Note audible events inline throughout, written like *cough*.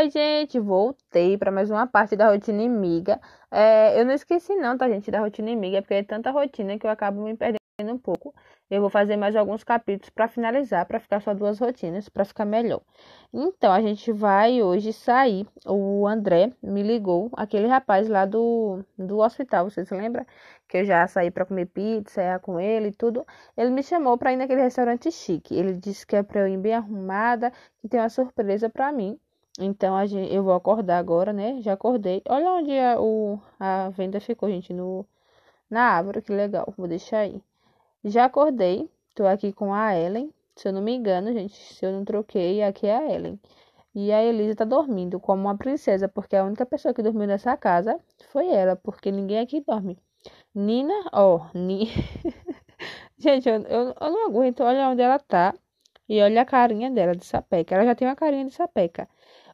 Oi, gente, voltei para mais uma parte da rotina amiga. É, eu não esqueci não, tá, gente, da rotina amiga, porque é tanta rotina que eu acabo me perdendo um pouco. Eu vou fazer mais alguns capítulos para finalizar, para ficar só duas rotinas, para ficar melhor. Então, a gente vai hoje sair. O André me ligou, aquele rapaz lá do, do hospital, vocês lembram? Que eu já saí para comer pizza, com ele e tudo. Ele me chamou para ir naquele restaurante chique. Ele disse que é para eu ir bem arrumada, que tem uma surpresa para mim. Então a gente, eu vou acordar agora, né? Já acordei. Olha onde a, o, a venda ficou, gente, no, na árvore, que legal. Vou deixar aí. Já acordei, tô aqui com a Ellen. Se eu não me engano, gente, se eu não troquei, aqui é a Ellen. E a Elisa tá dormindo como uma princesa, porque a única pessoa que dormiu nessa casa foi ela, porque ninguém aqui dorme. Nina, ó, oh, Ni... *laughs* gente, eu, eu, eu não aguento, olha onde ela tá. E olha a carinha dela de sapeca. Ela já tem uma carinha de sapeca.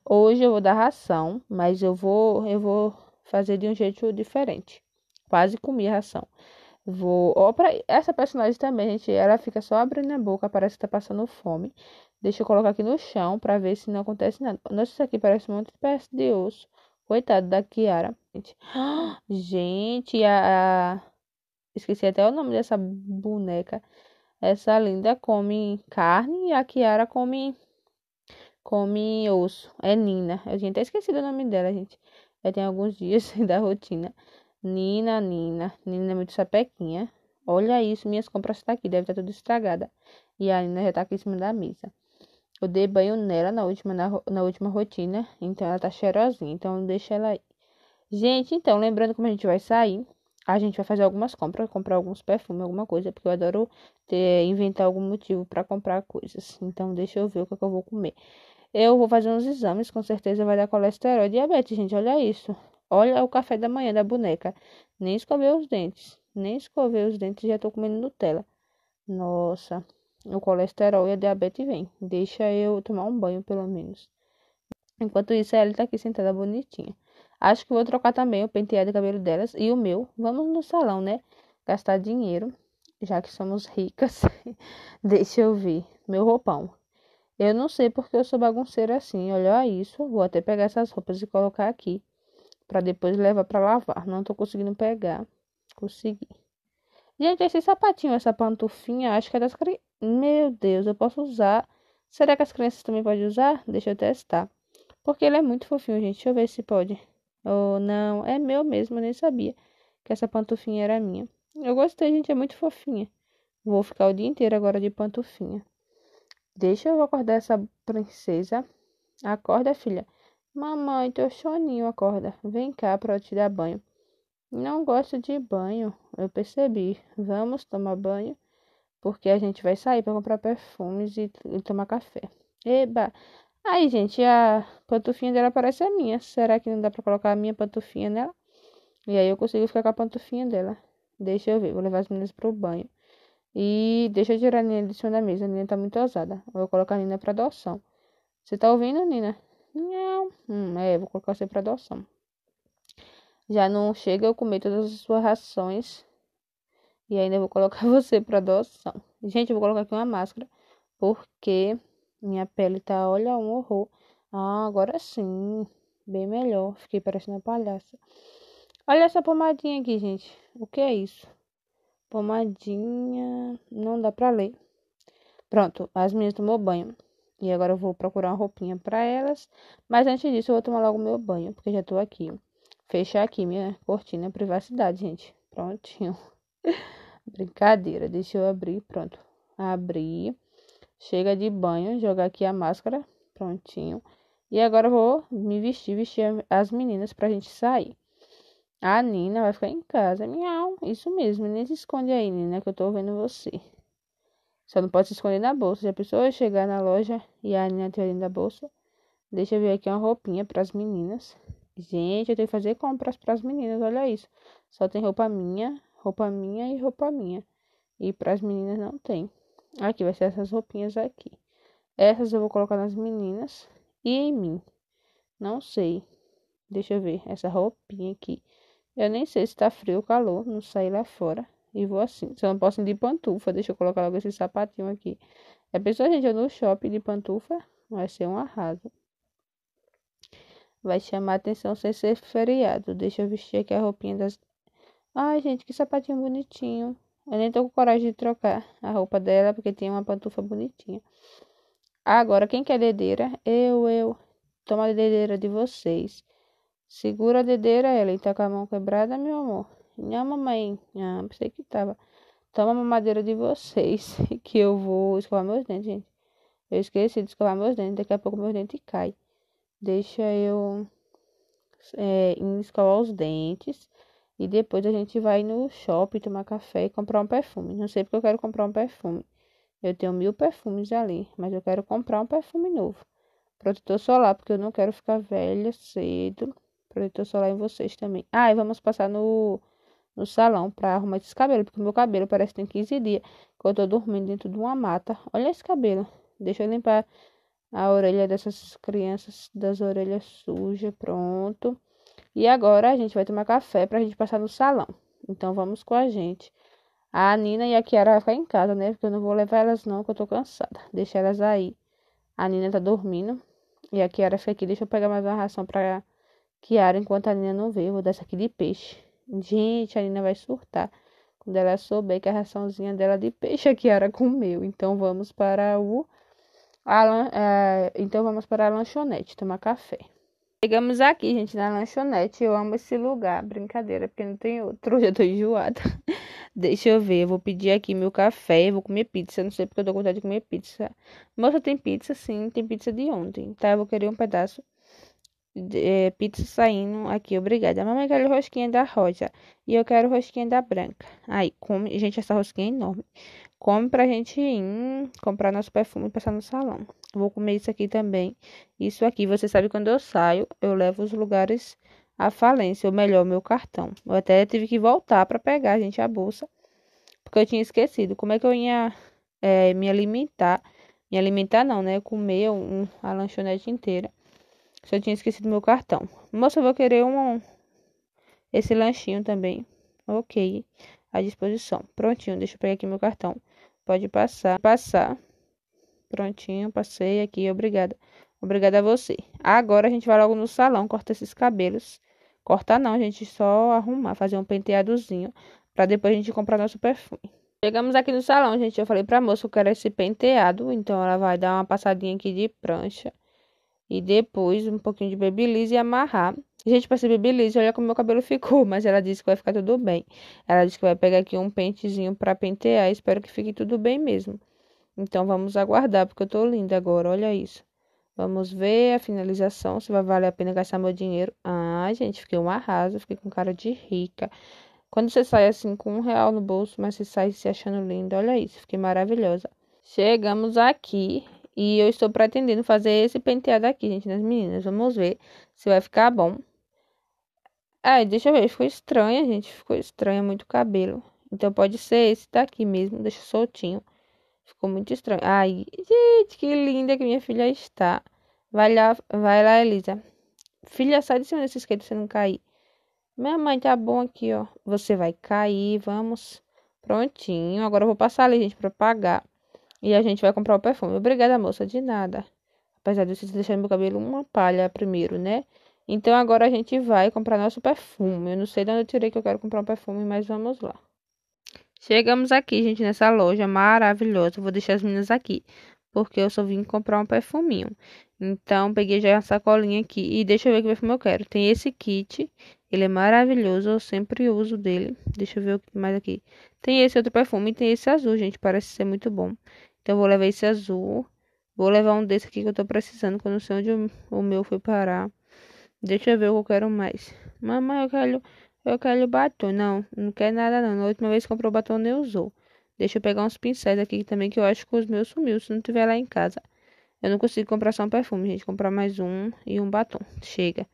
Hoje eu vou dar ração, mas eu vou eu vou fazer de um jeito diferente. Quase comi ração. Vou, ó, pra, essa personagem também, gente, ela fica só abrindo a boca, parece que tá passando fome. Deixa eu colocar aqui no chão para ver se não acontece nada. Nossa, isso aqui parece muito peça de osso. Coitado da Kiara, gente. *gasps* Gente, a, a, esqueci até o nome dessa boneca. Essa linda come carne e a Kiara come come osso. É Nina. Eu tinha até esquecido o nome dela, gente. Já tem alguns dias *laughs* da rotina. Nina, Nina. Nina é muito sapequinha. Olha isso, minhas compras estão tá aqui. Deve estar tá tudo estragada. E a Nina já tá aqui em cima da mesa. Eu dei banho nela na última, na, na última rotina. Então ela tá cheirosinha. Então deixa ela aí. Gente, então, lembrando como a gente vai sair. A gente vai fazer algumas compras, comprar alguns perfumes, alguma coisa, porque eu adoro ter, inventar algum motivo para comprar coisas. Então, deixa eu ver o que, é que eu vou comer. Eu vou fazer uns exames, com certeza vai dar colesterol e diabetes, gente. Olha isso. Olha o café da manhã da boneca. Nem escovei os dentes. Nem escovei os dentes já tô comendo Nutella. Nossa, o colesterol e a diabetes vem. Deixa eu tomar um banho, pelo menos. Enquanto isso, ela tá aqui sentada bonitinha. Acho que vou trocar também o penteado de cabelo delas e o meu. Vamos no salão, né? Gastar dinheiro, já que somos ricas. *laughs* Deixa eu ver. Meu roupão. Eu não sei porque eu sou bagunceira assim. Olha isso. Vou até pegar essas roupas e colocar aqui. Pra depois levar pra lavar. Não tô conseguindo pegar. Consegui. Gente, esse sapatinho, essa pantufinha, acho que é das crianças. Meu Deus, eu posso usar. Será que as crianças também podem usar? Deixa eu testar. Porque ele é muito fofinho, gente. Deixa eu ver se pode. Oh, não. É meu mesmo, eu nem sabia que essa pantufinha era minha. Eu gostei, gente. É muito fofinha. Vou ficar o dia inteiro agora de pantufinha. Deixa eu acordar essa princesa. Acorda, filha. Mamãe, teu soninho, acorda. Vem cá para eu te dar banho. Não gosto de banho, eu percebi. Vamos tomar banho, porque a gente vai sair para comprar perfumes e, e, tomar café. Eba! Aí, gente, a pantufinha dela parece a minha. Será que não dá para colocar a minha pantufinha nela? E aí eu consigo ficar com a pantufinha dela. Deixa eu ver, vou levar as meninas pro banho. E deixa eu tirar a Nina de cima da mesa. A Nina tá muito ousada. Vou colocar a Nina pra adoção. Você tá ouvindo, Nina? Não. Hum, é, vou colocar você pra adoção. Já não chega eu comer todas as suas rações. E ainda vou colocar *laughs* você pra adoção. Gente, eu vou colocar aqui uma máscara. Porque minha pele tá, olha, um horror. Ah, agora sim. Bem melhor. Fiquei parecendo uma palhaça. Olha essa pomadinha aqui, gente. O que é isso? Pomadinha. Não dá pra ler. Pronto, as minhas tomou banho. E agora eu vou procurar uma roupinha pra elas. Mas antes disso, eu vou tomar logo meu banho, porque já tô aqui. Fechar aqui minha cortina privacidade, gente. Prontinho. *laughs* Brincadeira, deixa eu abrir. Pronto. Abri. Chega de banho, jogar aqui a máscara. Prontinho. E agora eu vou me vestir, vestir as meninas pra gente sair. A Nina vai ficar em casa. Miau. Isso mesmo. Nem se esconde aí, Nina, que eu tô vendo você. Só não pode se esconder na bolsa. Já pensou chegar na loja e a Nina tiver dentro da bolsa? Deixa eu ver aqui uma roupinha para as meninas. Gente, eu tenho que fazer compras para as meninas. Olha isso. Só tem roupa minha, roupa minha e roupa minha. E para as meninas não tem. Aqui vai ser essas roupinhas aqui. Essas eu vou colocar nas meninas e em mim. Não sei. Deixa eu ver essa roupinha aqui. Eu nem sei se tá frio ou calor, não saí lá fora. E vou assim. Só não posso ir de pantufa. Deixa eu colocar logo esse sapatinho aqui. É pessoa, gente, eu no shopping de pantufa. Vai ser um arraso. Vai chamar atenção sem ser feriado. Deixa eu vestir aqui a roupinha das. Ai, gente, que sapatinho bonitinho. Eu nem tô com coragem de trocar a roupa dela porque tem uma pantufa bonitinha. Agora, quem quer dedeira? Eu, eu. Toma a dedeira de vocês. Segura a dedeira, ela. E tá com a mão quebrada, meu amor. Não, mamãe. Não, pensei que tava. Toma a mamadeira de vocês. *laughs* Que eu vou escovar meus dentes, gente. Eu esqueci de escovar meus dentes. Daqui a pouco meus dentes caem. Deixa eu é, escovar os dentes. E depois a gente vai no shopping tomar café e comprar um perfume. Não sei porque eu quero comprar um perfume. Eu tenho mil perfumes ali, mas eu quero comprar um perfume novo. Protetor solar, porque eu não quero ficar velha cedo. Protetor solar em vocês também. Ah, e vamos passar no, no salão pra arrumar esses cabelos, porque meu cabelo parece que tem 15 dias que eu tô dormindo dentro de uma mata. Olha esse cabelo. Deixa eu limpar a orelha dessas crianças, das orelhas sujas. Pronto. E agora a gente vai tomar café pra gente passar no salão. Então vamos com a gente. A Nina e a Kiara vão ficar em casa, né? Porque eu não vou levar elas não, que eu tô cansada. Deixa elas aí. A Nina tá dormindo. E a Kiara fica aqui. Deixa eu pegar mais uma ração pra Kiara enquanto a Nina não veio. vou dar essa aqui de peixe. Gente, a Nina vai surtar. Quando ela souber que a raçãozinha dela de peixe a Kiara comeu. Então vamos para o... A, é, então vamos para a lanchonete tomar café. Chegamos aqui, gente, na lanchonete. Eu amo esse lugar. Brincadeira, porque não tem outro. *laughs* Eu já tô enjoada. Deixa eu ver. Eu vou pedir aqui meu café. Eu vou comer pizza. Não sei porque eu tô com vontade de comer pizza. Moça, tem pizza? Sim, tem pizza de ontem. Tá? Eu vou querer um pedaço. É, pizza saindo aqui, obrigada. Mamãe quer rosquinha da rosa. E eu quero rosquinha da branca. Aí, come. Gente, essa rosquinha é enorme. Come pra gente ir comprar nosso perfume e passar no salão. Vou comer isso aqui também. Isso aqui, você sabe, quando eu saio, eu levo os lugares à falência, ou melhor, meu cartão. Eu até tive que voltar para pegar, gente, a bolsa, porque eu tinha esquecido. Como é que eu ia é, me alimentar? Me alimentar não, né? Comer um, a lanchonete inteira. Eu tinha esquecido meu cartão. Moça, eu vou querer um, esse lanchinho também. Ok, à disposição. Prontinho, deixa eu pegar aqui meu cartão. Pode passar, passar. Prontinho, passei aqui, obrigada. Obrigada a você. Agora a gente vai logo no salão, cortar esses cabelos. Cortar não, gente só arrumar, fazer um penteadozinho. Pra depois a gente comprar nosso perfume. Chegamos aqui no salão, gente. Eu falei pra moça que eu quero esse penteado. Então ela vai dar uma passadinha aqui de prancha. E depois um pouquinho de babyliss e amarrar. Gente, pra ser babyliss, olha como meu cabelo ficou. Mas ela disse que vai ficar tudo bem. Ela disse que vai pegar aqui um pentezinho pra pentear. Espero que fique tudo bem mesmo. Então vamos aguardar, porque eu tô linda agora, olha isso. Vamos ver a finalização, se vai valer a pena gastar meu dinheiro. Ah, gente, fiquei um arraso, fiquei com cara de rica. Quando você sai assim com um real no bolso, mas você sai se achando linda, olha isso, fiquei maravilhosa. Chegamos aqui e eu estou pretendendo fazer esse penteado aqui, gente, nas meninas. Vamos ver se vai ficar bom. Ai, deixa eu ver, ficou estranha, gente, ficou estranha muito cabelo. Então pode ser esse daqui mesmo, deixa soltinho. Ficou muito estranho. Ai, gente, que linda que minha filha está. Vai lá, vai lá, Elisa. Filha, sai de cima desse skate você não cair. Minha mãe, tá bom aqui, ó. Você vai cair, vamos. Prontinho. Agora eu vou passar ali, gente, pra pagar. E a gente vai comprar o perfume. Obrigada, moça, de nada. Apesar de vocês deixarem meu cabelo uma palha primeiro, né? Então agora a gente vai comprar nosso perfume. Eu não sei de onde eu tirei que eu quero comprar um perfume, mas vamos lá. Chegamos aqui, gente, nessa loja maravilhosa. Vou deixar as meninas aqui, porque eu só vim comprar um perfuminho. Então, peguei já a sacolinha aqui e deixa eu ver que perfume eu quero. Tem esse kit, ele é maravilhoso, eu sempre uso dele. Deixa eu ver o que mais aqui. Tem esse outro perfume tem esse azul, gente, parece ser muito bom. Então, vou levar esse azul. Vou levar um desse aqui que eu tô precisando, que eu não sei onde o meu foi parar. Deixa eu ver o que eu quero mais. Mamãe, eu quero eu quero batom. Não, não quer nada não. Na última vez que comprou batom, nem usou. Deixa eu pegar uns pincéis aqui também, que eu acho que os meus sumiu, se não tiver lá em casa. Eu não consigo comprar só um perfume, gente. Comprar mais um e um batom. Chega.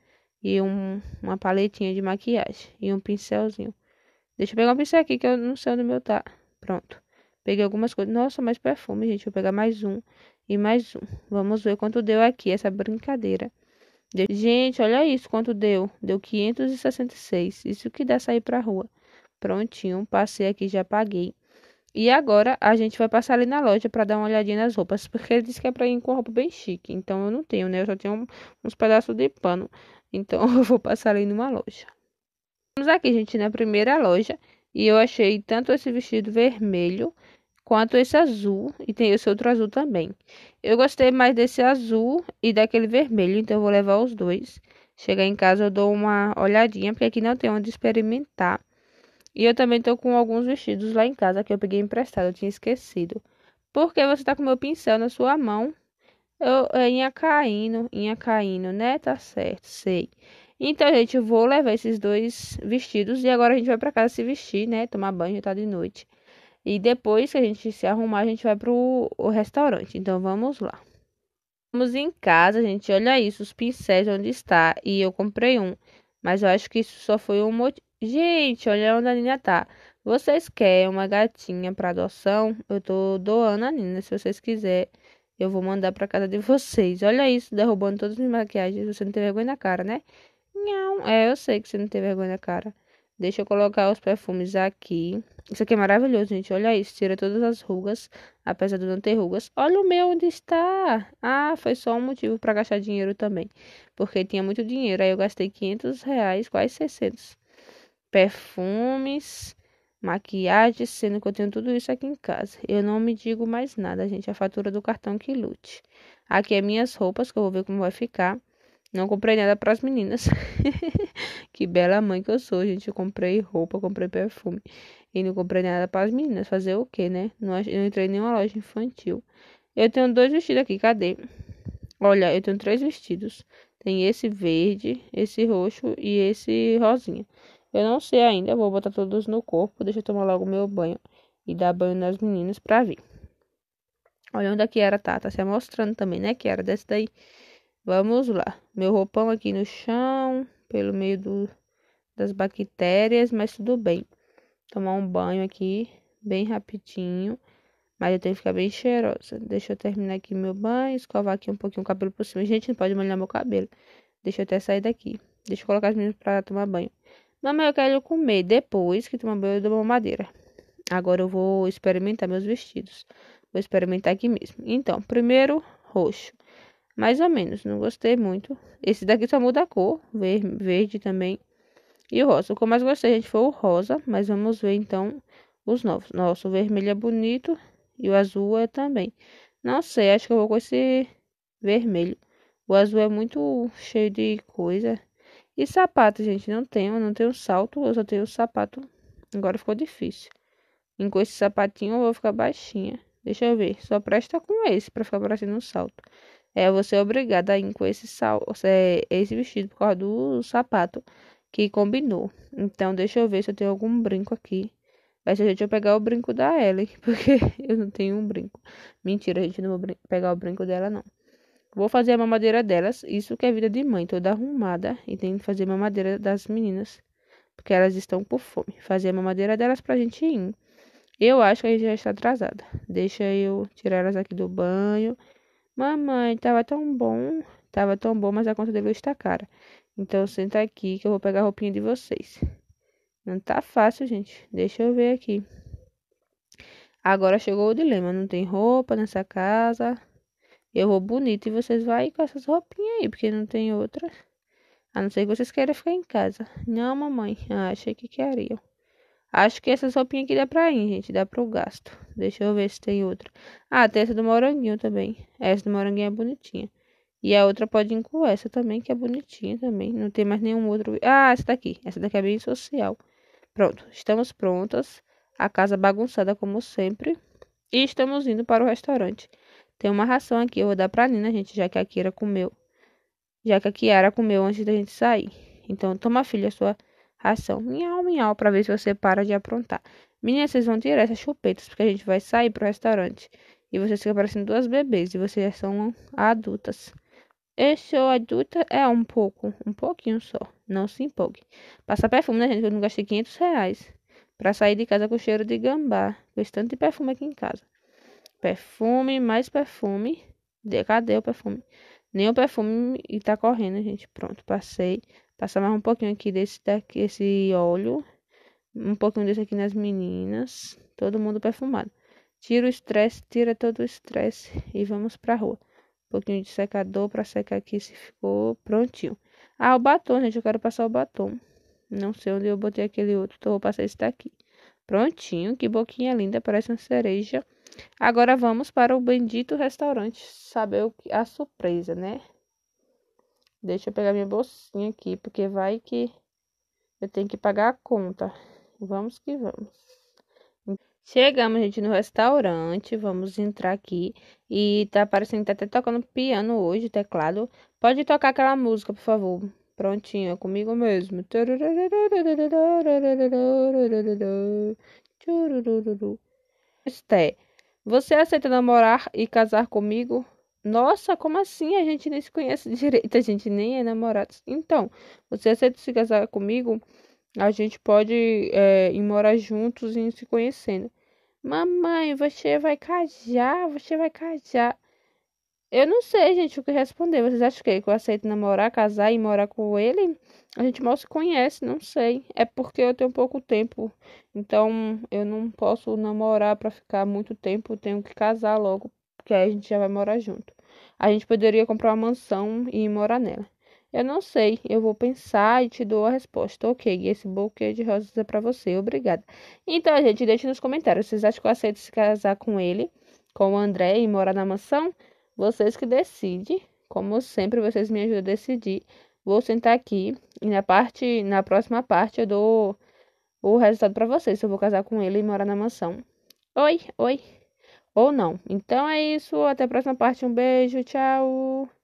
E um, uma paletinha de maquiagem. E um pincelzinho. Deixa eu pegar um pincel aqui, que eu não sei onde o meu tá. Pronto. Peguei algumas coisas. Nossa, mais perfume, gente. Vou pegar mais um e mais um. Vamos ver quanto deu aqui essa brincadeira. Gente, olha isso quanto deu. Deu 566. Isso que dá sair pra rua. Prontinho, passei aqui, já paguei. E agora a gente vai passar ali na loja para dar uma olhadinha nas roupas, porque ele disse que é para ir com roupa bem chique. Então eu não tenho, né? Eu só tenho uns pedaços de pano. Então *laughs* eu vou passar ali numa loja. Vamos aqui, gente, na primeira loja. E eu achei tanto esse vestido vermelho quanto esse azul. E tem esse outro azul também. Eu gostei mais desse azul e daquele vermelho, então eu vou levar os dois. Chegar em casa eu dou uma olhadinha, porque aqui não tem onde experimentar. E eu também tô com alguns vestidos lá em casa que eu peguei emprestado, eu tinha esquecido. Porque você tá com meu pincel na sua mão. Eu, eu ia caindo, ia caindo, né? Tá certo, sei. Então, gente, eu vou levar esses dois vestidos e agora a gente vai para casa se vestir, né? Tomar banho, tá de noite. E depois que a gente se arrumar, a gente vai pro o restaurante. Então, vamos lá. Vamos em casa, gente. Olha isso, os pincéis onde está. E eu comprei um. Mas eu acho que isso só foi um motivo. Gente, olha onde a Nina tá. Vocês querem uma gatinha para adoção? Eu tô doando a Nina. Se vocês quiserem, eu vou mandar para casa de vocês. Olha isso, derrubando todas as maquiagens. Você não tem vergonha na cara, né? Não. É, eu sei que você não tem vergonha na cara. Deixa eu colocar os perfumes aqui. Isso aqui é maravilhoso, gente. Olha isso. Tira todas as rugas. Apesar de não ter rugas. Olha o meu onde está. Ah, foi só um motivo para gastar dinheiro também. Porque tinha muito dinheiro. Aí eu gastei 500 reais, quase 600 perfumes, maquiagem, sendo que eu tenho tudo isso aqui em casa. Eu não me digo mais nada, gente. A fatura do cartão que lute. Aqui é minhas roupas, que eu vou ver como vai ficar. Não comprei nada para as meninas. *laughs* que bela mãe que eu sou, gente. Eu comprei roupa, comprei perfume. E não comprei nada para as meninas. Fazer o quê, né? Não, não entrei em nenhuma loja infantil. Eu tenho dois vestidos aqui, cadê? Olha, eu tenho três vestidos. Tem esse verde, esse roxo e esse rosinha. Eu não sei ainda, vou botar todos no corpo, deixa eu tomar logo meu banho e dar banho nas meninas pra ver. Olha onde a Kiara tá, tá se mostrando também, né, Kiara? Desce daí. Vamos lá. Meu roupão aqui no chão, pelo meio do, das bactérias, mas tudo bem. Tomar um banho aqui, bem rapidinho. Mas eu tenho que ficar bem cheirosa. Deixa eu terminar aqui meu banho, escovar aqui um pouquinho o cabelo por cima. Gente, não pode molhar meu cabelo. Deixa eu até sair daqui. Deixa eu colocar as meninas pra tomar banho. Mamãe, eu quero comer depois que tomar banho, eu dou madeira. Agora eu vou experimentar meus vestidos. Vou experimentar aqui mesmo. Então, primeiro, roxo. Mais ou menos, não gostei muito. Esse daqui só muda a cor, verde também. E o rosa. O que eu mais gostei, gente, foi o rosa. Mas vamos ver, então, os novos. Nossa, o vermelho é bonito e o azul é também. Não sei, acho que eu vou com esse vermelho. O azul é muito cheio de coisa. E sapato, gente, não tenho, não tenho salto, eu só tenho sapato. Agora ficou difícil. E com esse sapatinho eu vou ficar baixinha. Deixa eu ver, só presta com esse para ficar parecendo um salto. É, você é obrigada a ir com esse salto, é, esse vestido por causa do sapato que combinou. Então, deixa eu ver se eu tenho algum brinco aqui. Vai ser gente eu pegar o brinco da Ellie, *laughs* porque eu não tenho um brinco. Mentira, gente, não vou pegar o brinco dela, não. Vou fazer a mamadeira delas. Isso que é vida de mãe, toda arrumada. E tem que fazer a mamadeira das meninas. Porque elas estão com fome. Fazer a mamadeira delas pra gente ir. Eu acho que a gente já está atrasada. Deixa eu tirar elas aqui do banho. Mamãe, tava tão bom. Tava tão bom, mas a conta de luz está cara. Então senta aqui que eu vou pegar a roupinha de vocês. Não tá fácil, gente. Deixa eu ver aqui. Agora chegou o dilema. Não tem roupa nessa casa. Eu vou bonito e vocês vão com essas roupinhas aí, porque não tem outras. A não ser que vocês queiram ficar em casa. Não, mamãe. Ah, achei que queriam. Acho que essas roupinhas aqui dá pra ir, gente. Dá pro gasto. Deixa eu ver se tem outra. Ah, tem essa do moranguinho também. Essa do moranguinho é bonitinha. E a outra pode ir com essa também, que é bonitinha também. Não tem mais nenhum outro. Ah, essa daqui. Essa daqui é bem social. Pronto. Estamos prontas. A casa bagunçada como sempre. E estamos indo para o restaurante. Tem uma ração aqui, eu vou dar pra Nina, gente, já que a Kira comeu. Já que a Kiara comeu antes da gente sair. Então, toma, filha, sua ração. Miau, miau, pra ver se você para de aprontar. Menina, vocês vão tirar essas chupetas, porque a gente vai sair pro restaurante. E vocês ficam parecendo duas bebês, e vocês já são adultas. Eu sou adulta, é um pouco, um pouquinho só. Não se empolgue. Passa perfume, né, gente? Eu não gastei 500 reais pra sair de casa com cheiro de gambá. Com tanto de perfume aqui em casa. Perfume, mais perfume. Cadê o perfume? Nem o perfume e tá correndo, gente. Pronto, passei. Passar mais um pouquinho aqui desse daqui, esse óleo. Um pouquinho desse aqui nas meninas. Todo mundo perfumado. Tira o estresse, tira todo o estresse e vamos pra rua. Um pouquinho de secador pra secar aqui se ficou prontinho. Ah, o batom, gente, eu quero passar o batom. Não sei onde eu botei aquele outro, então vou passar esse daqui. Prontinho, que boquinha linda, parece uma cereja. Agora vamos para o bendito restaurante, saber o que, a surpresa, né? Deixa eu pegar minha bolsinha aqui, porque vai que eu tenho que pagar a conta. Vamos que vamos. Chegamos, gente, no restaurante. Vamos entrar aqui. E tá parecendo que tá até tocando piano hoje, teclado. Pode tocar aquela música, por favor. Prontinho, é comigo mesmo. Esté, você aceita namorar e casar comigo? Nossa, como assim? A gente nem se conhece *laughs* direito, a gente nem é namorado. Então, você aceita se casar comigo? A gente pode é, ir morar juntos e ir se conhecendo. Mamãe, você vai casar? Você vai casar? Eu não sei, gente, o que responder. Vocês acham que eu aceito namorar, casar e morar com ele? A gente mal se conhece, não sei. É porque eu tenho pouco tempo. Então, eu não posso namorar para ficar muito tempo. Tenho que casar logo, porque aí a gente já vai morar junto. A gente poderia comprar uma mansão e morar nela. Eu não sei, eu vou pensar e te dou a resposta. Ok, esse buquê de rosas é para você, obrigada. Então, gente, deixe nos comentários. Vocês acham que eu aceito se casar com ele, com o André e morar na mansão? Vocês que decidem. Como sempre, vocês me ajudam a decidir. Vou sentar aqui e na parte, na próxima parte eu dou o resultado para vocês. Se eu vou casar com ele e morar na mansão. Oi, oi. Ou não. Então é isso. Até a próxima parte. Um beijo. Tchau.